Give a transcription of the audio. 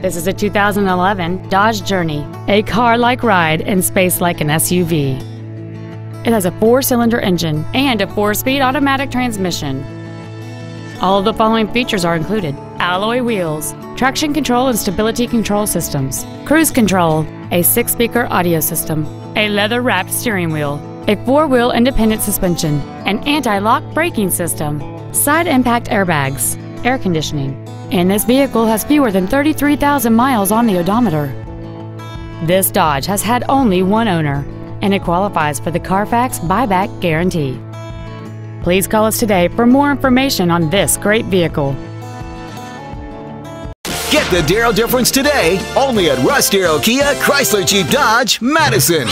This is a 2011 Dodge Journey, a car-like ride in space like an SUV. It has a four-cylinder engine and a four-speed automatic transmission. All of the following features are included. Alloy wheels, traction control and stability control systems, cruise control, a six-speaker audio system, a leather-wrapped steering wheel, a four-wheel independent suspension, an anti-lock braking system, side impact airbags, air conditioning, and this vehicle has fewer than 33,000 miles on the odometer. This Dodge has had only one owner, and it qualifies for the Carfax buyback guarantee. Please call us today for more information on this great vehicle. Get the Darrow difference today, only at Russ Darrow Kia Chrysler Jeep Dodge, Madison.